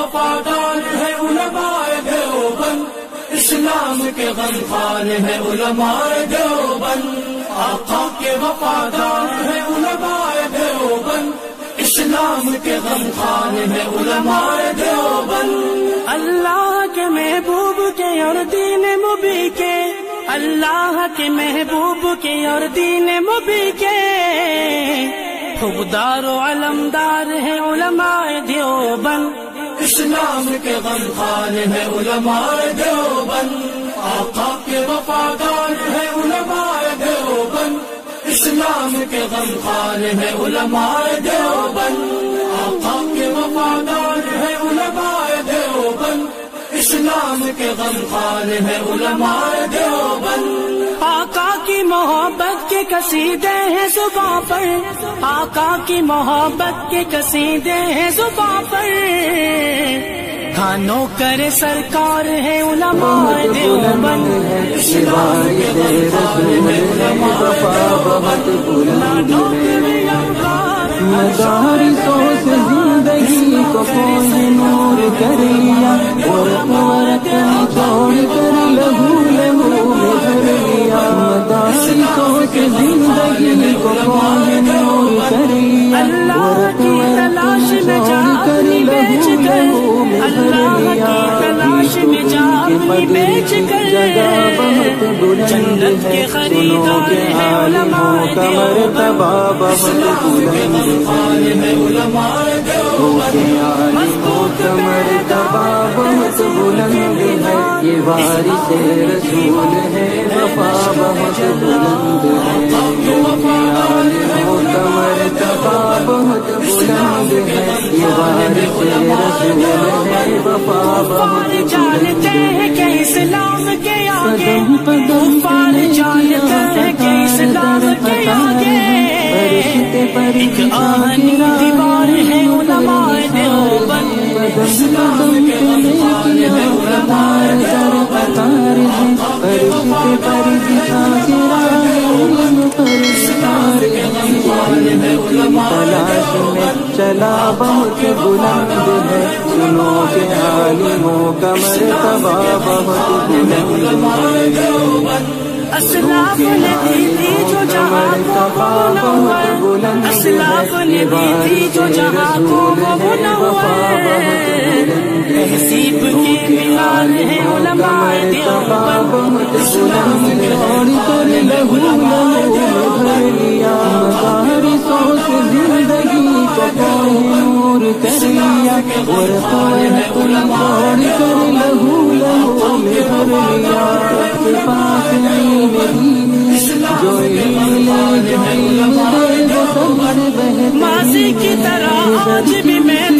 वफादार है उलमाए देवबंद। इस्लाम के गमखार है उलमाए देवबंद। आका के वफादार है उलमाए देवबंद। इस्लाम के गमखार है उलमाए देवबंद। अल्लाह के महबूब के और दीन मुबी के। अल्लाह के महबूब के और दीन मुबी के। खुबदार अलमदार है उलमाए देवबंद। इस्लाम के गमखार है उलमाए देवबंद। आका के वफादार है उलमाए देवबंद। इस्लाम के गमखार है उलमाए देवबंद। आका के वफादार है उलमाए देवबंद। इस्लाम के गमखार है उलमाए देवबंद। आका की मोहब्बत के कसीदे हैं सुबह पर। आका की मोहब्बत के कसीदे हैं सुबह पर। खानों करे सरकार है उलमाए देवबंद इस्लाम के रसूल है वफा बहुत बुलंद है मदारिसों से ज़िंदगी को कोई नूर कर लिया और जानी बेच कर जन्नत के खरीदार है कमर तबा बहुत बुलंद है। कमर तबा बहुत बुलंद है। ये वारिस रसूल है वफा बहुत बुलंद बुलंद है ये वारिस रसूल है वफा बहुत जानते हैं कि इस्लाम के आगे तूफ़ान जानते हैं कि इस्लाम के आगे एक आहनी दीवार है उलमाए देवबंद कदम कदम है उलमाए दर कतार है फरिश्ते पर दिखा गिरा परिस्तार तलाश में चला बहुत बुलंद है। सुनो के आलिमों का मरतबा बहुत बुलंद है। असलाफ ने दी थी जो जहाँ को वो मुनव्वर असलाफ ने दी थी जो जहाँ को वो मुनव्वर तहसीब के मीनार है उलमाए देवबंद इस्लाम और कर लहू लहू भर लिया बारिशों से ज़िंदगी नूर कर लिया और तुम और कर लहू लहू में भर लिया के पास नहीं मेरी जो माजी की तरह आज भी मैदान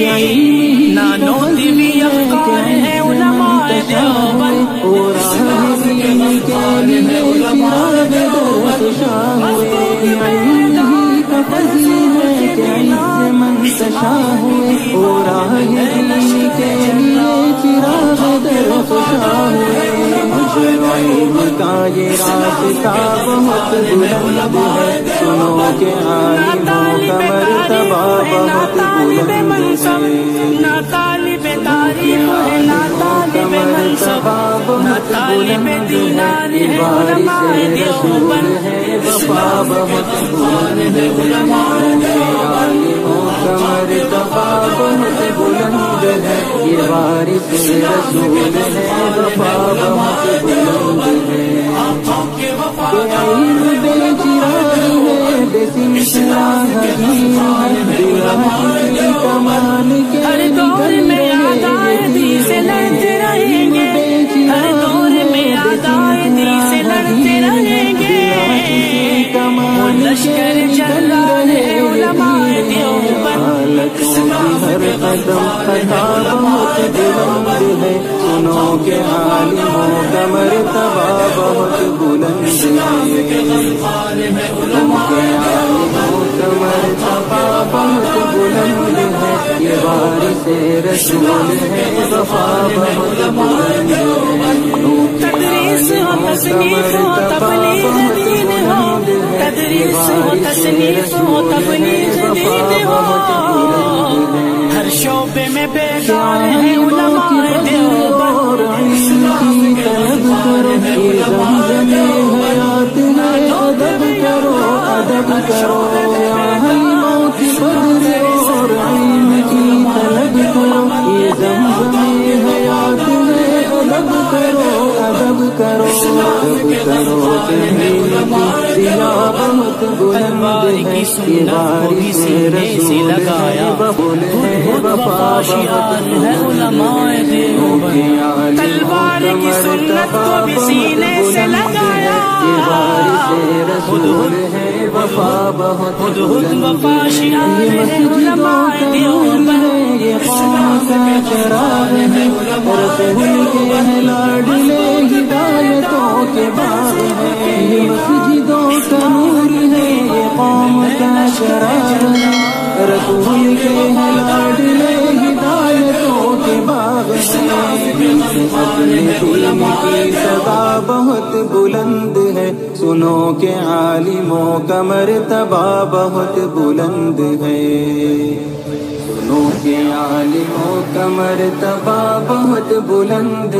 नानो दिवी अफकार है उलमाए देवबंद मंतशा हुए और आगे के लिए चिराग दरफशा हुए का ये रास्ता बहुत बुलंद है सुनो के आलिमों है उलमाए देवबंद है वफा बहुत बुलंद है आलिमों का मरतबा बहुत बुलंद है ये वारिस रसूल है वफा बहुत बुलंद है है हकीम कमान के हर दौर में याद मुजाहिदी से लड़ते रहेंगे लश्कर जल्लाद है उलमाए देवबंद इसमें हर बहुत बुलंद के आलिमों का मर्तबा बहुत बहुत बुलंद है ये बारिश रसूल है तसनीफ हो तबलीग दीन हो तदरीस हो तसनीफ हो तबलीग दीन हो हर शोबे में बेदार है उलमाए देवबंद की तलब करो ये जमजम हयात है अदब करो अदब करो हलीमों की बदले तहरीर की सुन्नत बुलंद है ये लगाया तलवार की सुन्नत को भी सीने से लगाया। खुद है। वफा बहुत वफा है ये कौम का चराग है है। लाडले हिदायतों के बाग है। ये मस्जिदों का नूर है ये कौम का है। रसूल के है लाडले हिदायतों के बाग है। अपने दीन की सदा बहुत बुलंद सुनो के आलिमों का मरतबा बहुत बुलंद है। सुनो के आलिमों का मरतबा बहुत बुलंद